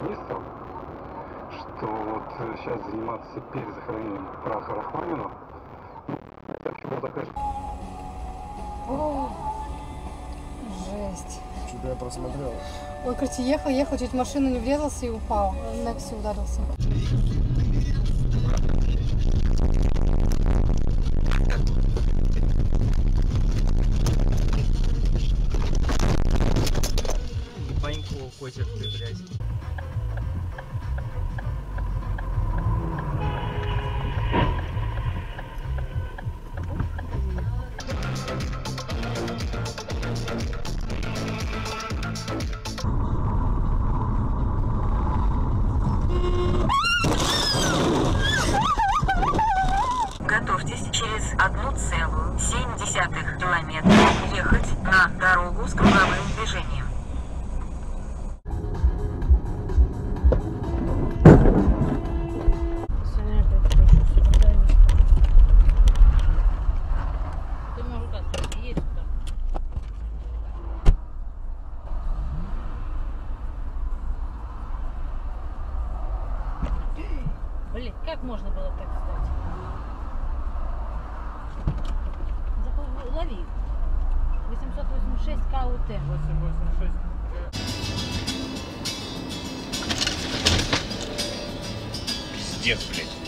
Министр, что вот сейчас заниматься перезахоронением праха Рахманина, так чего такая же жесть. Что-то я просмотрел. Он, короче, ехал, ехал, чуть в машину не врезался и упал. На все ударился. 1,7 километра ехать на дорогу с круговым движением. Блин, как можно было так стать? 886 КУТ. 886. Пиздец, блядь.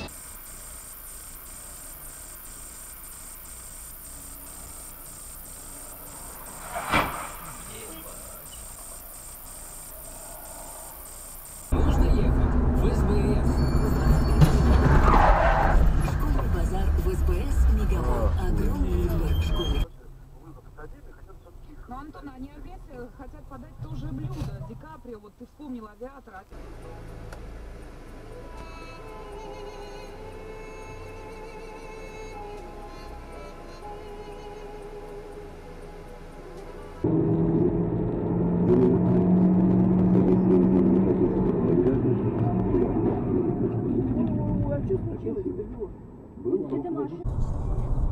не авиация, хотят подать тоже блюдо. Ди Каприо, вот ты вспомнил авиатора. А что случилось? Это Маша.